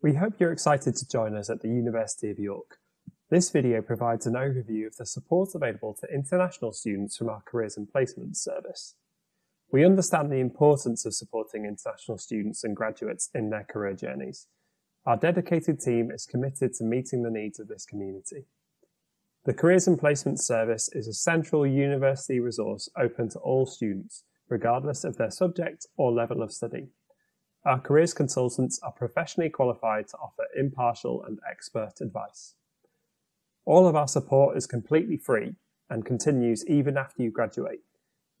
We hope you're excited to join us at the University of York. This video provides an overview of the support available to international students from our Careers and Placements service. We understand the importance of supporting international students and graduates in their career journeys. Our dedicated team is committed to meeting the needs of this community. The Careers and Placements service is a central university resource open to all students, regardless of their subject or level of study. Our careers consultants are professionally qualified to offer impartial and expert advice. All of our support is completely free and continues even after you graduate.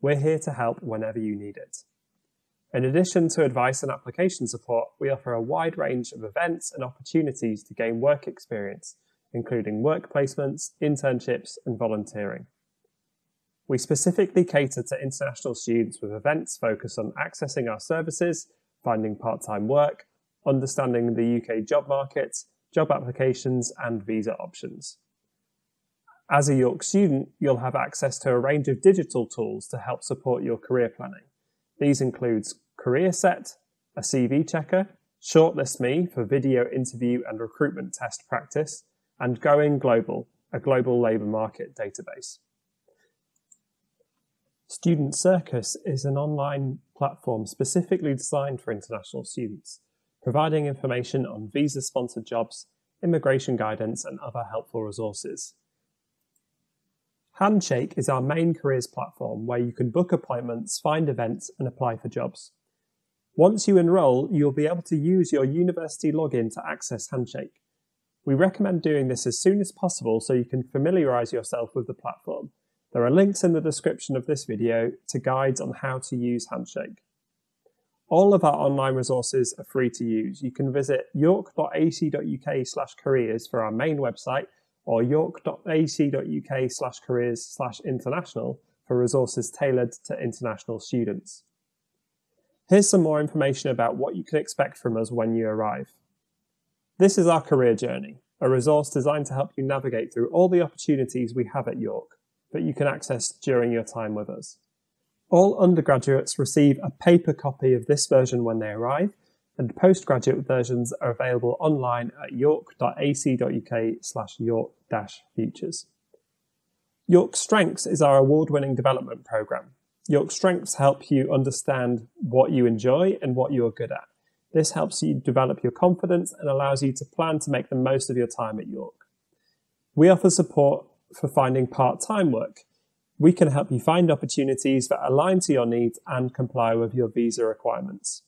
We're here to help whenever you need it. In addition to advice and application support, we offer a wide range of events and opportunities to gain work experience, including work placements, internships, and volunteering. We specifically cater to international students with events focused on accessing our services finding part-time work, understanding the UK job market, job applications and visa options. As a York student, you'll have access to a range of digital tools to help support your career planning. These include CareerSet, a CV checker, Shortlist Me for video interview and recruitment test practice, and Going Global, a global labour market database. Student Circus is an online platform specifically designed for international students, providing information on visa sponsored jobs, immigration guidance, and other helpful resources. Handshake is our main careers platform where you can book appointments, find events, and apply for jobs. Once you enroll, you'll be able to use your university login to access Handshake. We recommend doing this as soon as possible so you can familiarise yourself with the platform there are links in the description of this video to guides on how to use Handshake. All of our online resources are free to use. You can visit york.ac.uk slash careers for our main website or york.ac.uk slash careers slash international for resources tailored to international students. Here's some more information about what you can expect from us when you arrive. This is our career journey, a resource designed to help you navigate through all the opportunities we have at York that you can access during your time with us. All undergraduates receive a paper copy of this version when they arrive, and postgraduate versions are available online at york.ac.uk slash york-futures. York Strengths is our award-winning development programme. York Strengths help you understand what you enjoy and what you are good at. This helps you develop your confidence and allows you to plan to make the most of your time at York. We offer support for finding part-time work. We can help you find opportunities that align to your needs and comply with your visa requirements.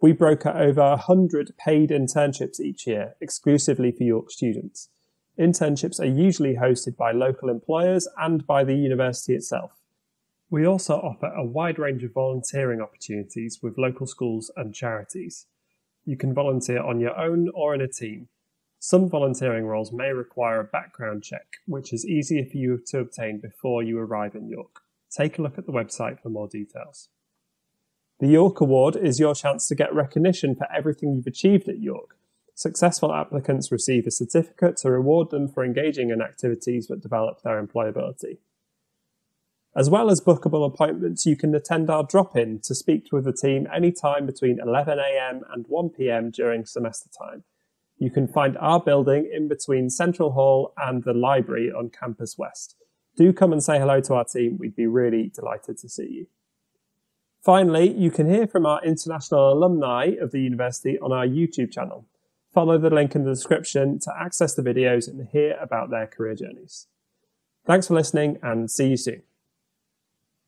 We broker over 100 paid internships each year, exclusively for York students. Internships are usually hosted by local employers and by the university itself. We also offer a wide range of volunteering opportunities with local schools and charities. You can volunteer on your own or in a team, some volunteering roles may require a background check, which is easier for you to obtain before you arrive in York. Take a look at the website for more details. The York Award is your chance to get recognition for everything you've achieved at York. Successful applicants receive a certificate to reward them for engaging in activities that develop their employability. As well as bookable appointments, you can attend our drop-in to speak with the team anytime between 11am and 1pm during semester time you can find our building in between Central Hall and the library on Campus West. Do come and say hello to our team. We'd be really delighted to see you. Finally, you can hear from our international alumni of the university on our YouTube channel. Follow the link in the description to access the videos and hear about their career journeys. Thanks for listening and see you soon.